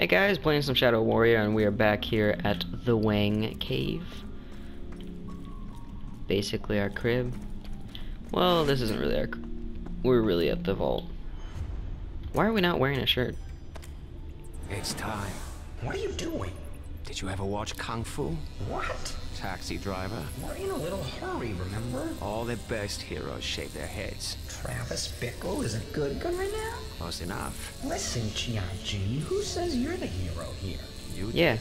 Hey guys, playing some Shadow Warrior, and we are back here at the Wang Cave. Basically our crib. Well, this isn't really our... c- We're really at the vault. Why are we not wearing a shirt? It's time. What are you doing? Did you ever watch Kung Fu? What? Taxi driver. We're in a little hurry, remember? All the best heroes shave their heads. Travis Bickle is a good guy right now? Close enough. Listen, Chiaji, who says you're the hero here? You Yeah.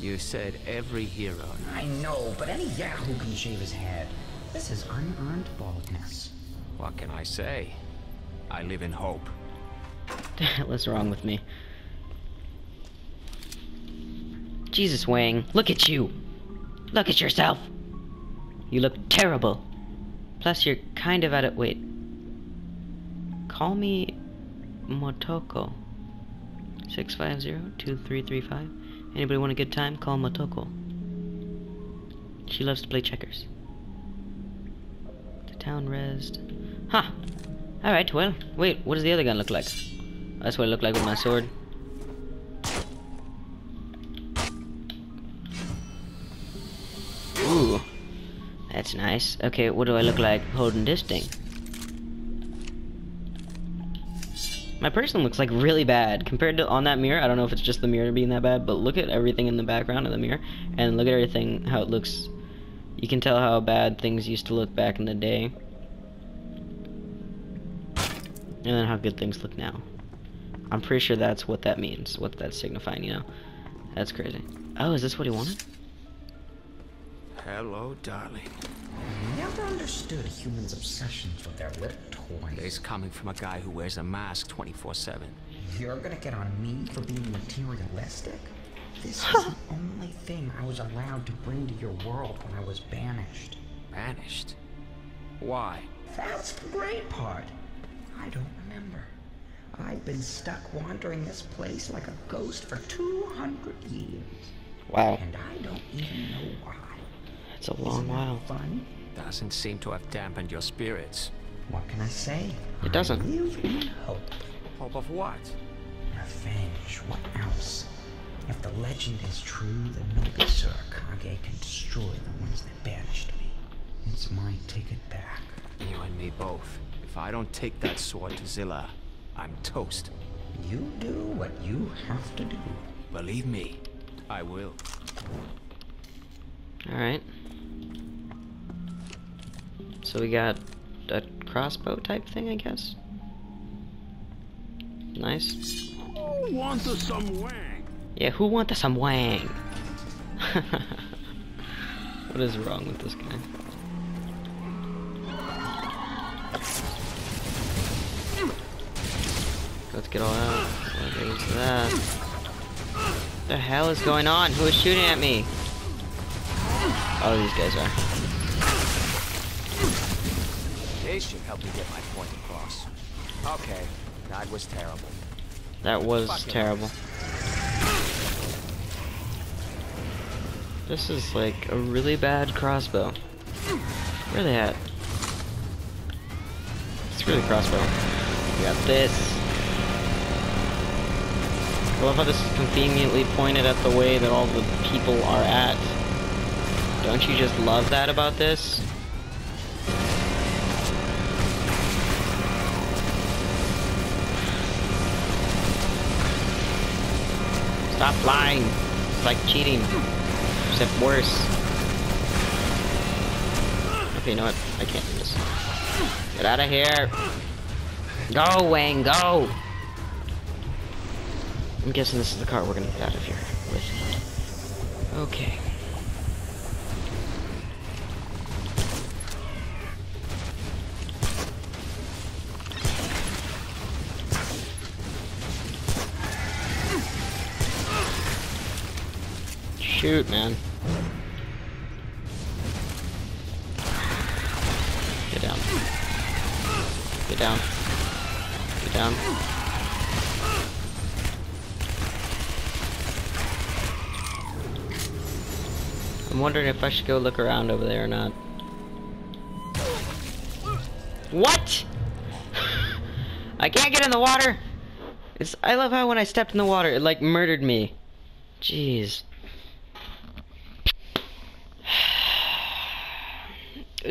You said every hero. I know, but any yahoo can shave his head. This is unearned baldness. What can I say? I live in hope. What's wrong with me? Jesus, Wang, look at you! Look at yourself! You look terrible. Plus, you're kind of out of... Wait. Call me Motoko. 650-2335. Anybody want a good time? Call Motoko. She loves to play checkers. The town rezzed. Huh. Alright, well, wait, what does the other gun look like? That's what it looked like with my sword. Ooh. That's nice. Okay, what do I look like holding this thing? My person looks like really bad compared to on that mirror. I don't know if it's just the mirror being that bad, but look at everything in the background of the mirror and look at everything how it looks. You can tell how bad things used to look back in the day. And then how good things look now. I'm pretty sure that's what that means, what that's signifying, you know. That's crazy. Oh, is this what he wanted? Hello, darling. Never understood a human's obsessions with their little toys. It's coming from a guy who wears a mask 24-7. You're gonna get on me for being materialistic? This is the only thing I was allowed to bring to your world when I was banished. Banished. Why? That's the great part. I don't remember. I've been stuck wandering this place like a ghost for 200 years. Wow. And I don't even know why. It's a long Isn't that while. Fun? Doesn't seem to have dampened your spirits. What can I say? It doesn't. I live in hope. Hope of what? Revenge. What else? If the legend is true, then Nobitsura Kage can destroy the ones that banished me. It's my ticket back. You and me both. If I don't take that sword to Zilla, I'm toast. You do what you have to do. Believe me, I will. Alright. So we got a crossbow type thing, I guess. Nice. Who wants a some wang? Yeah, who wants some wang? what is wrong with this guy? Let's get all out. I'll get that. The hell is going on? Who is shooting at me? Oh, these guys are. They should help me get my point across. Okay, that was terrible. That was Fucking terrible. This is like a really bad crossbow. Where are they at? Screw the crossbow. We got this. I love how this is conveniently pointed at the way that all the people are at. Don't you just love that about this? Stop lying. It's like cheating. Except worse. Okay, you know what? I can't do this. Get out of here. Go, Wang, go! I'm guessing this is the car we're gonna get out of here with. Okay. Shoot, man. Get down. Get down. Get down. I'm wondering if I should go look around over there or not. What? I can't get in the water. It's, I love how when I stepped in the water, it like murdered me. Jeez.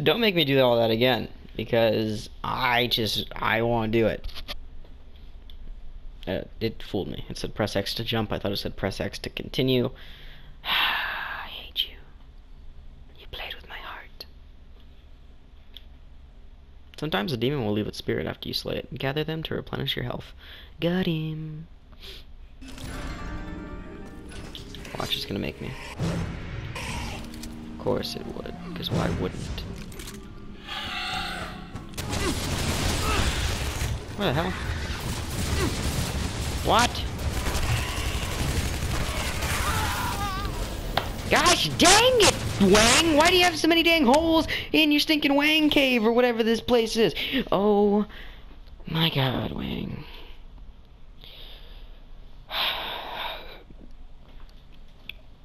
Don't make me do all that again, because I just, I won't do it. Uh, it fooled me. It said press X to jump. I thought it said press X to continue. I hate you. You played with my heart. Sometimes a demon will leave its spirit after you slay it. Gather them to replenish your health. Got him. Watch is gonna make me. Of course it would, because why wouldn't? What the hell? What? Gosh dang it, Wang! Why do you have so many dang holes in your stinking Wang cave or whatever this place is? Oh my god, Wang.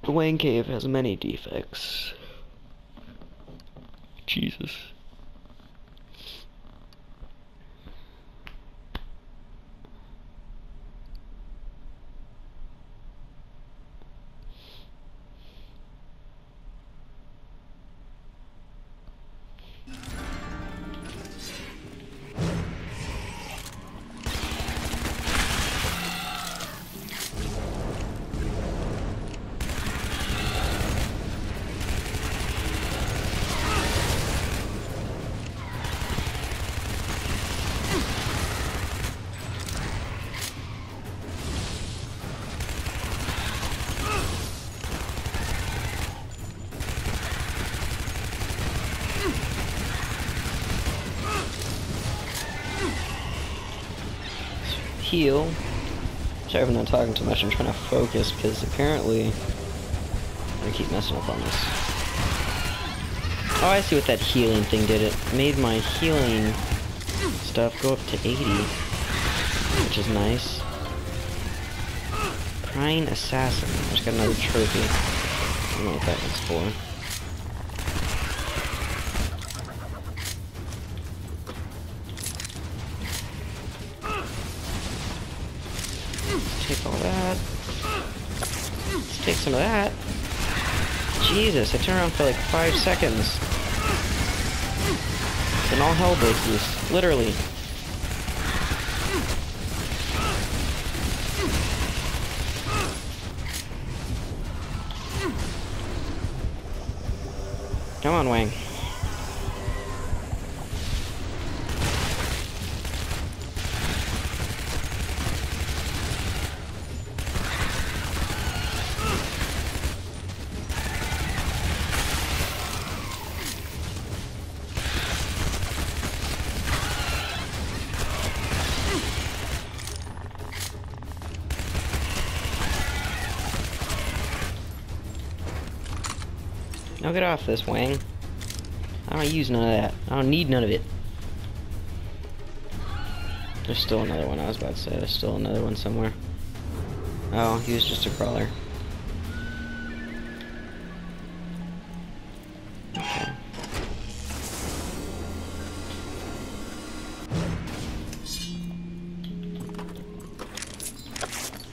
The Wang cave has many defects. Jesus. Heal. Sorry if I'm not talking too much, I'm trying to focus because apparently I'm keep messing up on this. Oh, I see what that healing thing did. It made my healing stuff go up to 80, which is nice. Prying Assassin. I just got another trophy. I don't know what that was for. Jesus, I turned around for like five seconds. Then all hell breaks loose. Literally. Come on, Wang. Now get off this, Wang. I don't use none of that. I don't need none of it. There's still another one, I was about to say. There's still another one somewhere. Oh, he was just a crawler.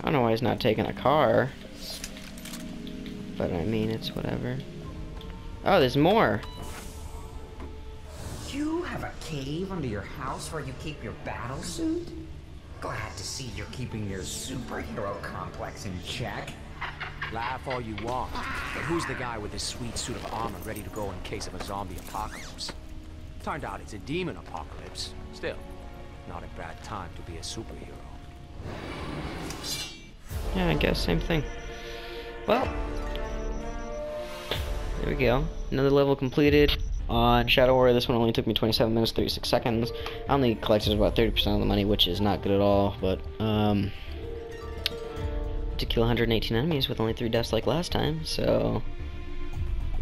I don't know why he's not taking a car. But I mean, it's whatever. Oh, there's more. You have a cave under your house where you keep your battle suit? Glad to see you're keeping your superhero complex in check. Laugh all you want, but who's the guy with this sweet suit of armor ready to go in case of a zombie apocalypse? Turned out it's a demon apocalypse. Still, not a bad time to be a superhero. Yeah, I guess same thing. Well, there we go. Another level completed on Shadow Warrior. This one only took me 27 minutes, 36 seconds. I only collected about 30% of the money, which is not good at all, but, um, to kill 118 enemies with only 3 deaths like last time, so,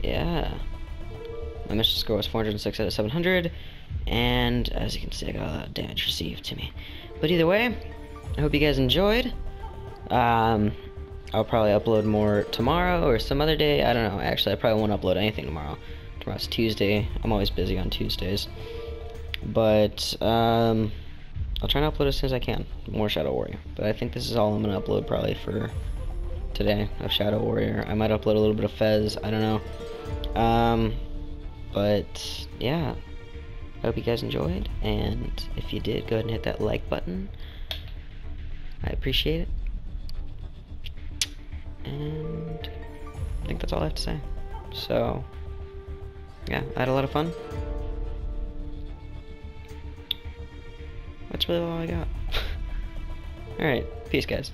yeah. My mission score was 406 out of 700, and as you can see, I got a lot of damage received to me. But either way, I hope you guys enjoyed. Um, I'll probably upload more tomorrow or some other day. I don't know. Actually, I probably won't upload anything tomorrow. Tomorrow's Tuesday. I'm always busy on Tuesdays. But, um, I'll try to upload as soon as I can. More Shadow Warrior. But I think this is all I'm gonna upload probably for today of Shadow Warrior. I might upload a little bit of Fez. I don't know. Um, but yeah. I hope you guys enjoyed. And if you did, go ahead and hit that like button. I appreciate it. And I think that's all I have to say. So, yeah, I had a lot of fun. That's really all I got. Alright, peace guys.